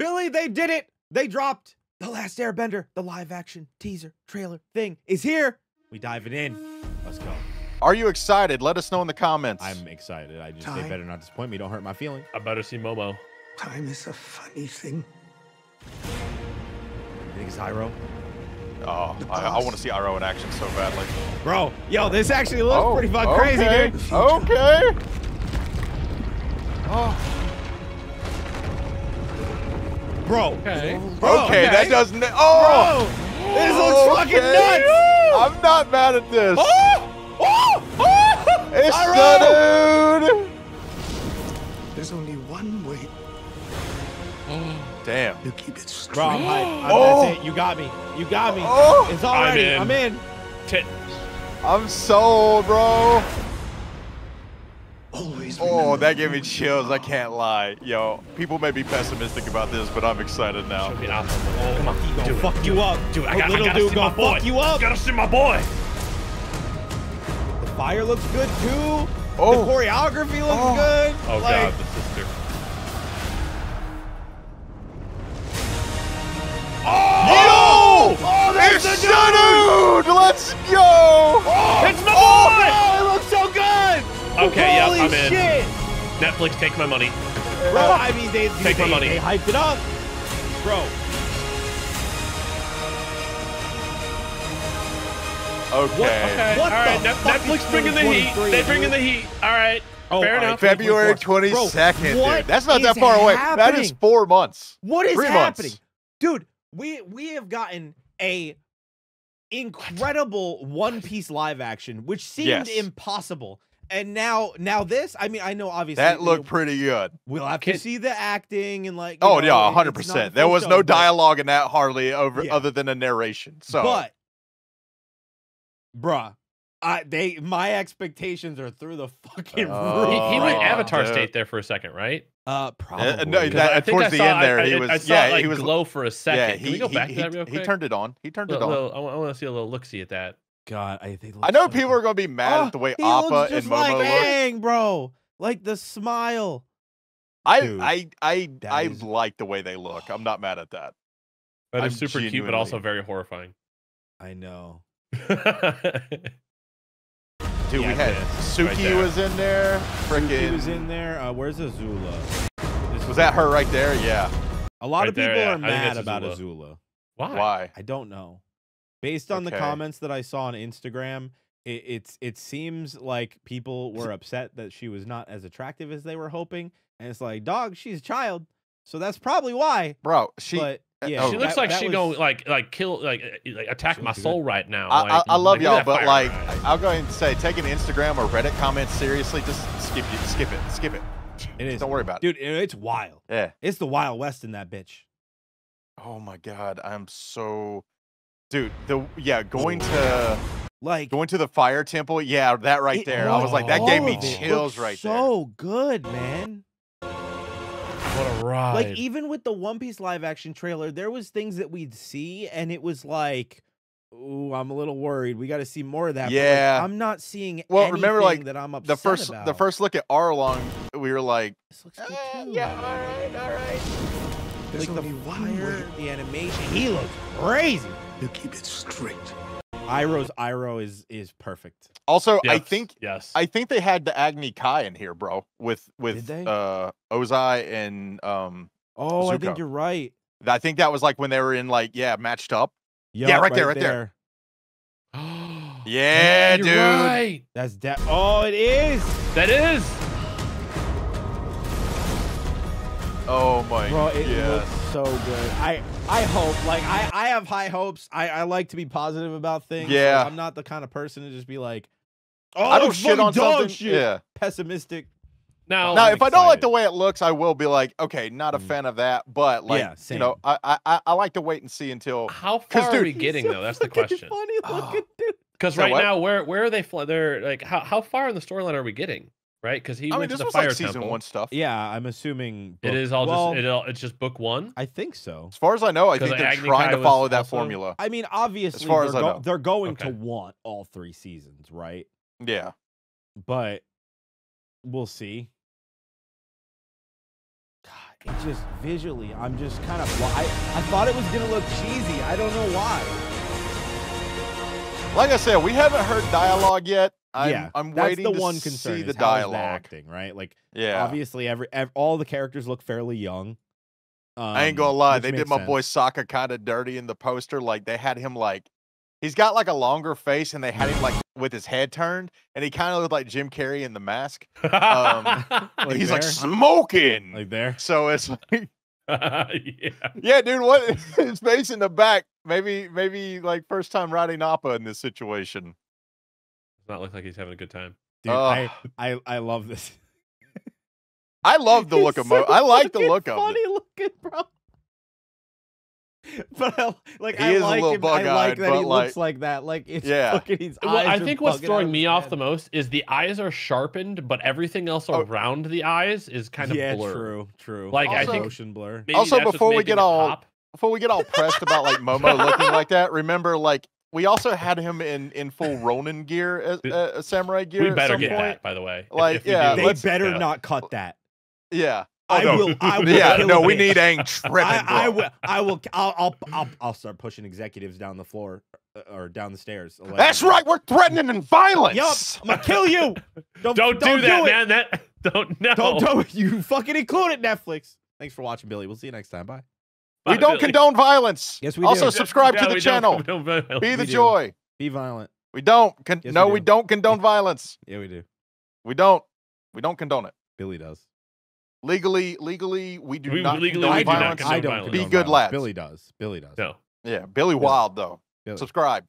Billy, they did it. They dropped The Last Airbender, the live action teaser trailer thing is here. We diving in. Let's go. Are you excited? Let us know in the comments. I'm excited. I just they better not disappoint me. Don't hurt my feeling. I better see Momo. Time is a funny thing. You think it's Iroh? Oh, I, I want to see Iroh in action so badly. Bro, yo, this actually looks oh, pretty fucking crazy, dude. Okay. Oh, Bro, Okay. Bro, okay, that doesn't. Oh, bro, this looks fucking okay. nuts. I'm not mad at this. Oh, oh, oh. It's Iroh! the dude. There's only one way Damn. You keep it straight. Bro, I'm hyped. I'm, Oh. That's it. You got me. You got me. Oh. it's already. in. I'm in. Tit. I'm sold, bro. Always Oh, that gave me chills. I can't lie. Yo, people may be pessimistic about this, but I'm excited now. Show me an alpha. Come on, He gonna it. fuck you up. Dude, I, The got, I little gotta dude see my gonna boy. fuck you up. Gotta see my boy. The fire looks good too. Oh. The choreography looks Oh. good. Oh Like, god, the sister. Oh! Oh, that's it's the the dude! Let's go! Oh, it looks so good. boy. Oh, okay, yep, Holy I'm in. shit. Netflix, take my money. Bro, I mean, they, Take my they, money. they hyped it up. Bro, Okay. Okay, What all right. the Net- fuck Netflix is bringing the heat. 2023, They bringing the heat. All right. Oh, Fair enough. February 22nd, what dude. That's not that far away. That is four months. what is Three happening? months. Dude, we we have gotten a incredible One Piece live action, which seemed Yes. impossible. And now now this, I mean, I know obviously That you looked know, pretty good. we'll have to see the acting and like Oh know, yeah, it- hundred it's not a percent. There full was show, no but- dialogue in that hardly over Yeah. other than a narration. So But, bruh, I they my expectations are through the fucking Oh, roof. He, he went. Avatar dude. state there for a second, right? Uh, probably. No, That- I think towards I the saw, end there, I, he was- I saw yeah, it, like he was- glow for a second. yeah, Can we go he- back he, to that real he turned it on. He turned it on. little- I, want to see a little look see at that. God, I think. I know people are gonna be mad Oh, at the way he Appa looks and just Momo like look. Aang, bro. Like the smile. I Dude, I I I is- like the way they look. I'm not mad at that. That is I'm super cute, but also very horrifying. I know. Dude, Yeah, we had this, Suki right was in there. He Freaking was in there. Uh, where's Azula? This was that her right there? Yeah. A lot Right of there, people yeah. are mad that's about Azula. Azula. Why? Why? I don't know. Based on the comments that I saw on Instagram, it, it's it seems like people were upset that she was not as attractive as they were hoping, and it's like, dog, she's a child, so that's probably why. Bro, she but uh, yeah, oh, She looks that- like that she was- gonna like like kill like uh, like attack my looks soul right now. I, like, I, I love give y'all, but fire. like I'll go ahead and say taking Instagram or Reddit comments seriously, just skip it, skip it, skip it. It is, Don't worry about it. dude. It's wild. Yeah. It's the Wild West in that bitch. Oh my god, I'm so dude, the yeah, going to Like going to the fire temple, yeah, that right there. I was like, that gave me chills looks right So good, man. what a ride. Like even with the One Piece live action trailer, there was things that we'd see, and it was like, "Ooh, I'm a little worried. We got to see more of that." but, like, Yeah. I'm not seeing. Well, remember, like, that I'm upset there. The first about. the first look at Arlong, we were like, This looks good "Eh, too. yeah, all right, all right. There's like the fire, the animation. He looks crazy. To keep it straight. Iroh's Iroh is is perfect. Also, I think yes. I think they had the Agni Kai in here, bro, with with uh Ozai and um Oh, I think you're right. I think that was like when they were in like yeah, matched up. Yeah, right there, right there. Yeah, You're dude. Right. That's de- Oh, it is, That is. Oh my bro. It yes. Looks so good. I I hope. Like I I have high hopes. I I like to be positive about things. so Yeah. I'm not the kind of person to just be like, oh, I don't shit on dog something. shit. Yeah. Pessimistic. Now, Now, I'm if I don't like the way it looks, I will be like, okay, not a Mm. fan of that. But like, Yeah, you know, I, I I- I like to wait and see until how far are we getting So though? That's the question. Funny looking dude. Because right what? now, where where are they? Fly, they're like how how far in the storyline are we getting? Right? Because he I mean, went to this the was fire like season temple. one stuff. Yeah, I'm assuming It book- is all well, just it all, it's just book one. I think so. As far as I know, I think they're Agni trying Kai to follow that also- formula. I mean, obviously, as far they're, as I go- know. they're going to want all three seasons, right? Yeah. But we'll see. God, it just visually, I'm just kind of. I I thought it was gonna look cheesy. I don't know why. Like I said, we haven't heard dialogue yet. I'm, yeah, I'm that's waiting the to one see the is how is dialogue. acting, right? Like yeah. obviously, every, ev all the characters look fairly young. I ain't um, gonna lie, they did my boy sense. Sokka kind of dirty in the poster. Like they had him like he's got like a longer face, and they had him like with his head turned, and he kind of looked like Jim Carrey in the mask. Um, Like he's like smoking. like there. so it's like, yeah. yeah, dude, what his face in the back? Maybe, maybe like first time riding Appa in this situation. Does not look like he's having a good time. Dude, Ugh. I, I I love this. I love the look It's of Mo. so I like the fucking look of it. funny looking, bro. But I, like He I is a like little him. I like that he but, looks like- like that. Like it's Yeah. fucking. His Well, I eyes are think what's throwing me his off head. the most is the eyes are sharpened, but everything else Oh. around the eyes is kind of yeah, blurred. true, true. Like, I think- motion blur. Also, before we get all- pop. Before we get all pressed about like Momo looking like that, remember like we also had him in in full Ronin gear, as, We- uh, samurai gear. we at better some get point. that, by the way. Like, if we yeah, do. They better yeah. not cut that. Yeah. I no. will. I will. Yeah. No, we it. need Aang tripping. I, I will. I will. I'll, I'll. I'll. I'll start pushing executives down the floor uh, or down the stairs. That's right. We're threatening and violence. Yup. I'm gonna kill you. Don't, Don't, do that, it. man. That don't no. Don't do it. You fucking include it, Netflix. Thanks for watching, Billy. We'll see you next time. Bye. We don't condone violence. Yes, we also do. subscribe Yeah, to the channel. Be the We do. joy. Be violent. We don't. Con- Yes, no, we we do. don't condone violence. Yeah, we do. We don't. We don't condone it. Billy does. Legally, legally, we do We not legally condone do not violence. condone I don't. violence. Be good violence. lads. Billy does. Billy does. No. Yeah, Billy Wild though. Billy. Subscribe.